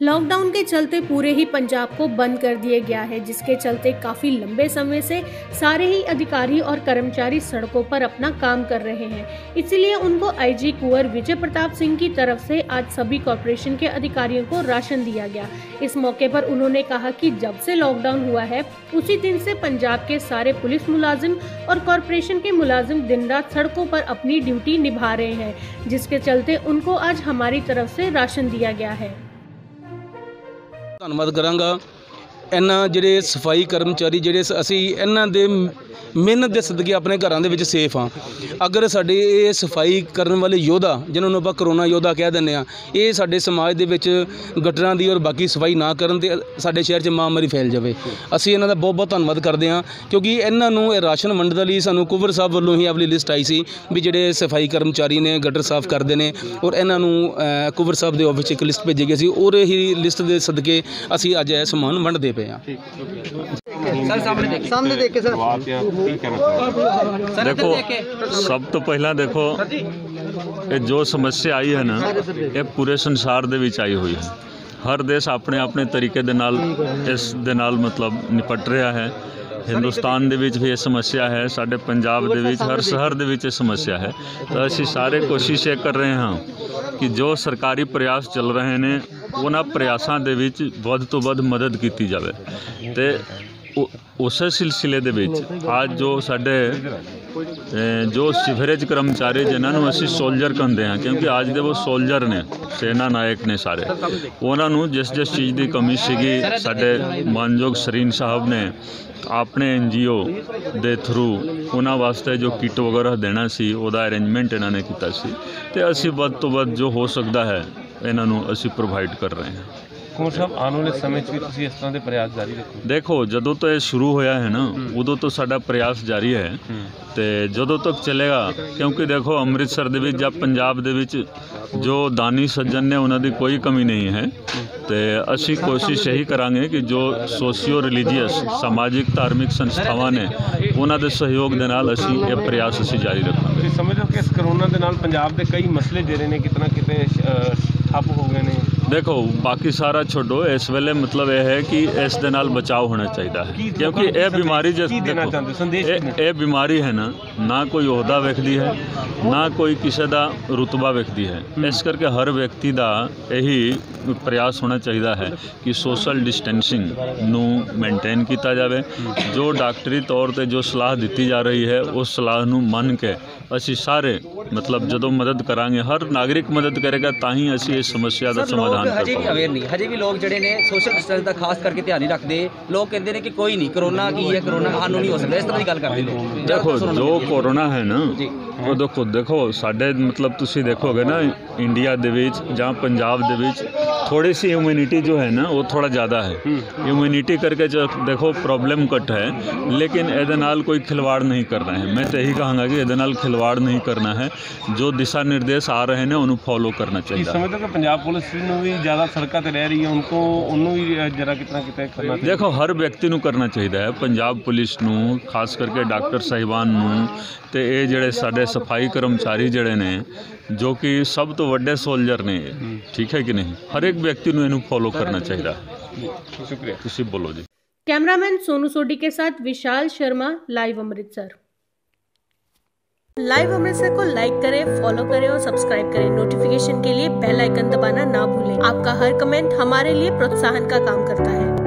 Lockdown के चलते पूरे ही पंजाब को बंद कर दिया गया है, जिसके चलते काफ़ी लंबे समय से सारे ही अधिकारी और कर्मचारी सड़कों पर अपना काम कर रहे हैं। इसलिए उनको आईजी कुंवर विजय प्रताप सिंह की तरफ़ से आज सभी कॉरपोरेशन के अधिकारियों को राशन दिया गया। इस मौके पर उन्होंने कहा कि जब से लॉकडाउन हुआ है, उसी दिन से पंजाब के सारे पुलिस मुलाजिम और कॉरपोरेशन के मुलाजिम दिन रात सड़कों पर अपनी ड्यूटी निभा रहे हैं, जिसके चलते उनको आज हमारी तरफ़ से राशन दिया गया है। ਧੰਨਵਾਦ ਕਰਾਂਗਾ। ਇਹਨਾਂ ਜਿਹੜੇ ਸਫ਼ਾਈ ਕਰਮਚਾਰੀ ਜਿਹੜੇ ਸ- ਅਸੀਂ ਇਹਨਾਂ ਦੇ ਮਿਹਨਤ ਦੇ ਸਦਕੇ ਆਪਣੇ ਘਰਾਂ ਦੇ ਵਿੱਚ ਸੇਫ ਹਾਂ। ਅਗਰ ਸਾਡੇ ਇਹ ਸਫ਼ਾਈ ਕਰਨ ਵਾਲੇ ਯੋਧਾ, ਜਿਨ੍ਹਾਂ ਨੂੰ ਆਪਾਂ ਕਰੋਨਾ ਯੋਧਾ ਕਹਿ ਦਿੰਦੇ ਆ ਇਹ ਸਾਡੇ ਸਮਾਜ ਦੇ ਵਿੱਚ ਗਟਰਾਂ ਦੀ ਔਰ ਬਾਕੀ ਸਫ਼ਾਈ ਨਾ ਕਰਨ ਤੇ ਸਾਡੇ ਸ਼ਹਿਰ 'ਚ ਮਹਾਮਾਰੀ ਫੈਲ ਜਾਵੇ। ਅਸੀਂ ਇਹਨਾਂ ਦਾ ਬਹੁਤ ਬਹੁਤ ਧੰਨਵਾਦ ਕਰਦੇ ਹਾਂ, ਕਿਉਂਕਿ ਇਹਨਾਂ ਨੂੰ ਇਹ ਰਾਸ਼ਨ ਵੰਡਣ ਲਈ ਸਾਨੂੰ ਕੁਵਰ ਸਾਹਿਬ ਵੱਲੋਂ ਹੀ ਆਪਣੀ ਲਿਸਟ ਆਈ ਸੀ ਵੀ ਜਿਹੜੇ ਸਫ਼ਾਈ ਕਰਮਚਾਰੀ ਨੇ, ਗਟਰ ਸਾਫ਼ ਕਰਦੇ ਨੇ ਔਰ ਇਹਨਾਂ ਨੂੰ ਕੁਵਰ ਸਾਹਿਬ ਦੇ ਆਫਿਸ 'ਚ ਇੱਕ ਲਿਸਟ ਭੇਜੀ ਗਈ ਸੀ। ਔਰ ਹੀ ਲਿਸਟ ਦੇ ਸਦਕੇ ਅਸੀਂ ਅੱਜ ਇਹ ਸਮਾਨ ਵੰਡਦੇ ਪਏ ਹਾਂ ਸਾਹਮਣੇ ਦੇਖ। ਕੇ ਸਰ देखो ਸਭ ਤੋਂ ਪਹਿਲਾਂ ਦੇਖੋ ਇਹ ਜੋ ਸਮੱਸਿਆ ਆਈ ਹੈ ਨਾ ਇਹ ਪੂਰੇ ਸੰਸਾਰ ਦੇ ਵਿੱਚ ਆਈ ਹੋਈ ਹੈ। ਹਰ ਦੇਸ਼ ਆਪਣੇ ਆਪਣੇ ਤਰੀਕੇ ਦੇ ਨਾਲ ਇਸ ਦੇ ਨਾਲ ਮਤਲਬ ਨਿਪਟ ਰਿਹਾ ਹੈ। ਹਿੰਦੁਸਤਾਨ ਦੇ ਵਿੱਚ ਵੀ ਇਹ ਸਮੱਸਿਆ ਹੈ ਸਾਡੇ ਪੰਜਾਬ ਦੇ ਵਿੱਚ ਹਰ ਸ਼ਹਿਰ ਦੇ ਵਿੱਚ ਇਹ ਸਮੱਸਿਆ ਹੈ। ਤਾਂ ਅਸੀਂ ਸਾਰੇ ਕੋਸ਼ਿਸ਼ ਇਹ ਕਰ ਰਹੇ ਹਾਂ ਕਿ ਜੋ ਸਰਕਾਰੀ ਪ੍ਰਯਾਸ ਚੱਲ ਰਹੇ ਨੇ, ਉਹਨਾਂ ਪ੍ਰਯਾਸਾਂ ਦੇ ਵਿੱਚ ਵੱਧ ਤੋਂ ਵੱਧ ਮਦਦ ਕੀਤੀ ਜਾਵੇ। ਤੇ ਉਹ- ਉਸੇ ਸਿਲਸਿਲੇ ਦੇ ਵਿੱਚ ਅੱਜ ਜੋ ਸਾਡੇ ਜੋ ਸਿਵਰੇਜ ਕਰਮਚਾਰੀ ਜਿਨ੍ਹਾਂ ਨੂੰ ਅਸੀਂ ਸੋਲਜਰ ਕਹਿੰਦੇ ਹਾਂ, ਕਿਉਂਕਿ ਅੱਜ ਦੇ ਉਹ ਸੋਲਜਰ ਨੇ, ਸੈਨਾ ਨਾਇਕ ਨੇ ਸਾਰੇ। ਉਹਨਾਂ ਨੂੰ ਜਿਸ ਜਿਸ ਚੀਜ਼ ਦੀ ਕਮੀ ਸੀਗੀ, ਸਾਡੇ ਮਾਨਯੋਗ ਸਰੀਨ ਸਾਹਿਬ ਨੇ ਆਪਣੇ ਐਨਜੀਓ ਦੇ ਥਰੂ ਉਹਨਾਂ ਵਾਸਤੇ ਜੋ ਕਿੱਟ ਵਗੈਰਾ ਦੇਣਾ ਸੀ, ਉਹਦਾ ਅਰੇਂਜਮੈਂਟ ਇਹਨਾਂ ਨੇ ਕੀਤਾ ਸੀ। ਤੇ ਅਸੀਂ ਵੱਧ ਤੋਂ ਵੱਧ ਜੋ ਹੋ ਸਕਦਾ ਹੈ, ਇਹਨਾਂ ਨੂੰ ਅਸੀਂ ਪ੍ਰੋਵਾਈਡ ਕਰ ਰਹੇ ਹਾਂ। ਕੁਮਾਰ ਸਾਹਿਬ ਆਉਣ ਵਾਲੇ ਸਮੇਂ 'ਚ ਵੀ ਤੁਸੀਂ ਇਸ ਤਰ੍ਹਾਂ ਦੇ ਪ੍ਰਯਾਸ ਜਾਰੀ ਰੱਖੋ। ਦੇਖੋ ਜਦੋਂ ਤੋਂ ਇਹ ਸ਼ੁਰੂ ਹੋਇਆ ਹੈ ਨਾ ਉਦੋਂ ਤੋਂ ਸਾਡਾ ਪ੍ਰਯਾਸ ਜਾਰੀ ਹੈ। ਤੇ ਜਦੋਂ ਤੱਕ ਚੱਲੇਗਾ ਕਿਉਂਕਿ ਦੇਖੋ ਅੰਮ੍ਰਿਤਸਰ ਦੇ ਵਿੱਚ ਜਾਂ ਪੰਜਾਬ ਦੇ ਵਿੱਚ ਜੋ ਦਾਨੀ ਸੱਜਣ ਨੇ ਉਹਨਾਂ ਦੀ ਕੋਈ ਕਮੀ ਨਹੀਂ ਹੈ। ਤੇ ਅਸੀਂ ਕੋਸ਼ਿਸ਼ ਇਹੀ ਕਰਾਂਗੇ ਕਿ ਜੋ ਸੋਸ਼ੀਓ ਰਿਲੀਜੀਅਸ ਸਮਾਜਿਕ ਧਾਰਮਿਕ ਸੰਸਥਾਵਾਂ ਨੇ ਉਹਨਾਂ ਦੇ ਸਹਿਯੋਗ ਦੇ ਨਾਲ ਅਸੀਂ ਇਹ ਪ੍ਰਯਾਸ ਅਸੀਂ ਜਾਰੀ ਰੱਖਾਂਗੇ। ਤੁਸੀਂ ਸਮਝਦੇ ਹੋ ਕਿ ਇਸ ਕਰੋਨਾ ਦੇ ਨਾਲ ਪੰਜਾਬ ਦੇ ਕਈ ਮਸਲੇ ਜਿਹੜੇ ਨੇ ਕਿਤਨਾ ਕਿਤੇ ਠੱਪ ਹੋ ਗਏ ਨੇ। ਦੇਖੋ ਬਾਕੀ ਸਾਰਾ ਛੱਡੋ ਇਸ ਵੇਲੇ ਮਤਲਬ ਇਹ ਹੈ ਕਿ ਇਸ ਦੇ ਨਾਲ ਬਚਾਅ ਹੋਣਾ ਚਾਹੀਦਾ ਹੈ। ਕਿਉਂਕਿ ਇਹ ਬਿਮਾਰੀ ਜਿਸ ਦੇਖੋ, ਇਹ ਬਿਮਾਰੀ ਹੈ ਨਾ ਨਾ ਕੋਈ ਅਹੁਦਾ ਵੇਖਦੀ ਹੈ ਨਾ ਕੋਈ ਕਿਸੇ ਦਾ ਰੁਤਬਾ ਵੇਖਦੀ ਹੈ। ਇਸ ਕਰਕੇ ਹਰ ਵਿਅਕਤੀ ਦਾ ਇਹੀ ਪ੍ਰਯਾਸ ਹੋਣਾ ਚਾਹੀਦਾ ਹੈ ਕਿ ਸੋਸ਼ਲ ਡਿਸਟੈਂਸਿੰਗ ਨੂੰ ਮੇਨਟੇਨ ਕੀਤਾ ਜਾਵੇ। ਜੋ ਡਾਕਟਰੀ ਤੌਰ ਤੇ ਜੋ ਸਲਾਹ ਦਿੱਤੀ ਜਾ ਰਹੀ ਹੈ ਉਸ ਸਲਾਹ ਨੂੰ ਮੰਨ ਕੇ ਅਸੀਂ ਸਾਰੇ ਮਤਲਬ ਜਦੋਂ ਮਦਦ ਕਰਾਂਗੇ ਹਰ ਨਾਗਰਿਕ ਮਦਦ ਕਰੇਗਾ ਤਾਂ ਹੀ ਅਸੀਂ ਇਸ ਸਮੱਸਿਆ ਦਾ ਸਰ ਲੋਕ ਹਜੇ ਵੀ ਅਵੇਅਰ ਨਹੀਂ ਹਜੇ ਵੀ ਲੋਕ ਜਿਹੜੇ ਨੇ ਸੋਸ਼ਲ ਡਿਸਟੈਂਸ ਦਾ ਖਾਸ ਕਰਕੇ ਧਿਆਨ ਨਹੀਂ ਰੱਖਦੇ। ਲੋਕ ਕਹਿੰਦੇ ਨੇ ਕਿ ਕੋਈ ਨਹੀਂ ਕਰੋਨਾ ਕੀ ਹੈ ਕਰੋਨਾ ਸਾਨੂੰ ਨਹੀਂ ਹੋ ਸਕਦਾ ਇਸ ਤਰ੍ਹਾਂ ਦੀ ਗੱਲ ਕਰਦੇ ਨੇ। ਦੇਖੋ ਜੋ ਕੋਰੋਨਾ ਹੈ ਨਾ। ਉਹ ਦੇਖੋ ਦੇਖੋ ਸਾਡੇ ਮਤਲਬ ਤੁਸੀਂ ਦੇਖੋਗੇ ਨਾ ਇੰਡੀਆ ਦੇ ਵਿੱਚ ਜਾਂ ਪੰਜਾਬ ਦੇ ਵਿੱਚ ਥੋੜੀ ਸੀ ਇਮਿਊਨਿਟੀ ਜੋ ਹੈ ਨਾ ਉਹ ਥੋੜਾ ਜ਼ਿਆਦਾ ਹੈ। ਇਮਿਊਨਿਟੀ ਕਰਕੇ ਜੋ ਦੇਖੋ ਪ੍ਰੋਬਲਮ ਘੱਟ ਹੈ ਲੇਕਿਨ ਇਹਦੇ ਨਾਲ ਕੋਈ ਖਿਲਵਾੜ ਨਹੀਂ ਕਰਨਾ ਹੈ। ਮੈਂ ਤਾਂ ਇਹੀ ਕਹਾਂਗਾ ਕਿ ਇਹਦੇ ਨਾਲ ਖਿਲਵਾੜ ਨਹੀਂ ਕਰਨਾ ਹੈ। ਜੋ ਦਿਸ਼ਾ ਨਿਰਦੇਸ਼ ਆ ਰਹੇ ਨੇ ਉਹਨੂੰ ਫੋਲੋ ਕਰਨਾ ਚਾਹੀਦਾ ਹੈ। ਸਮਝਦੇ ਕਿ ਪੰਜਾਬ ਪੁਲਿਸ ਨੂੰ ਵੀ ਜ਼ਿਆਦਾ ਸੜਕਾਂ ਤੇ ਰਹਿ ਰਹੀ ਹੈ? ਉनको ਉਹਨੂੰ ਵੀ ਜਰਾ ਕਿਤਨਾ ਕਿਤੇ ਕਰਨਾ ਚਾਹੀਦਾ ਦੇਖੋ ਹਰ ਵਿਅਕਤੀ ਨੂੰ ਕਰਨਾ ਚਾਹੀਦਾ ਹੈ। ਪੰਜਾਬ ਪੁਲਿਸ ਨੂੰ ਖਾਸ ਕਰਕੇ ਡਾਕਟਰ ਸਾਹਿਬਾਨ ਨੂੰ ਤੇ ਇਹ ਜਿਹੜੇ ਸਾਡੇ ਸਫ਼ਾਈ ਕਰਮਚਾਰੀ ਜਿਹੜੇ ਨੇ ਜੋ ਕਿ ਸਭ ਤੋਂ ਵੱਡੇ ਸੋਲਜਰ ਨੇ ਇਹ, ਠੀਕ ਹੈ ਕਿ ਨਹੀਂ ਹਰ ਇੱਕ ਵਿਅਕਤੀ ਨੂੰ ਇਹਨੂੰ ਫੋਲੋ ਕਰਨਾ ਚਾਹੀਦਾ ਹੈ। ਸ਼ੁਕਰੀਆ ਤੁਸੀਂ ਬੋਲੋ ਜੀ कैमरामैन सोनू सोडी के साथ विशाल शर्मा लाइव अमृतसर लाइव अमृतसर को लाइक करें फॉलो करें और सब्सक्राइब करें नोटिफिकेशन के लिए बेल आइकन दबाना ना भूलें आपका हर कमेंट हमारे लिए प्रोत्साहन का काम करता है